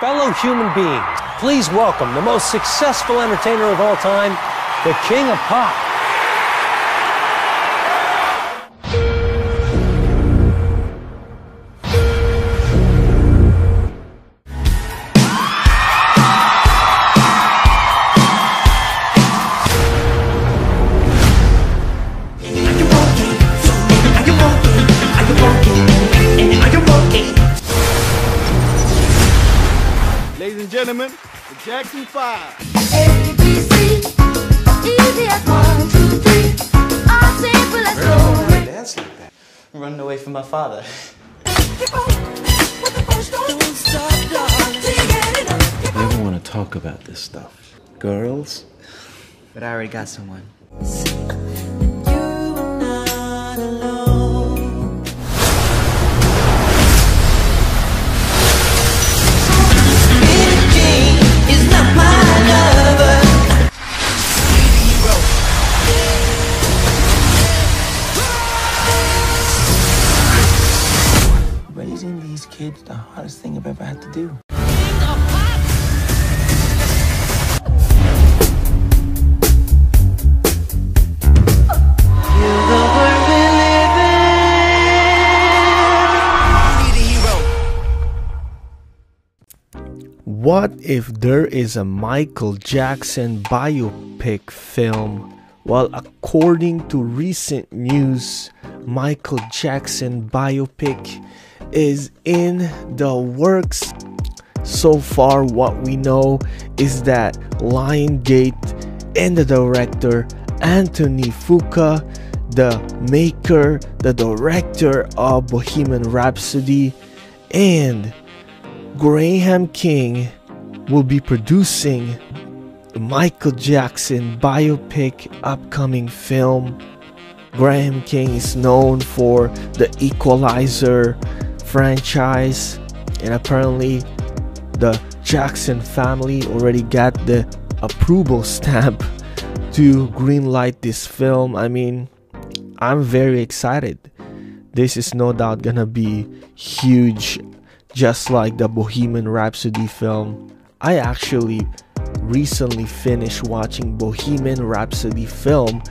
fellow human beings, please welcome the most successful entertainer of all time, the King of Pop. Ladies and gentlemen, the Jackson 5. A, B, C, easy as one, two, three. All simple as no. dance like that. I'm running away from my father. I never want to talk about this stuff. Girls? But I already got someone. These kids, the hardest thing I've ever had to do. What if there is a Michael Jackson biopic film? Well, according to recent news, Michael Jackson biopic is in the works. So far, what we know is that Lionsgate and the director Anthony Fuqua, the maker, the director of Bohemian Rhapsody, and Graham King will be producing the Michael Jackson biopic upcoming film. Graham King is known for the Equalizer franchise, and apparently, the Jackson family already got the approval stamp to greenlight this film. I mean, I'm very excited. This is no doubt gonna be huge just like the Bohemian Rhapsody film. I actually recently finished watching Bohemian Rhapsody film,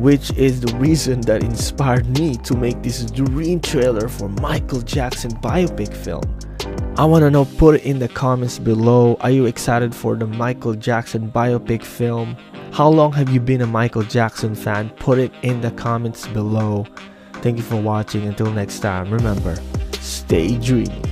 which is the reason that inspired me to make this dream trailer for Michael Jackson biopic film. I want to know put it in the comments below. Are you excited for the Michael Jackson biopic film? How long have you been a Michael Jackson fan? Put it in the comments below. Thank you for watching. Until next time, remember, stay dreamy.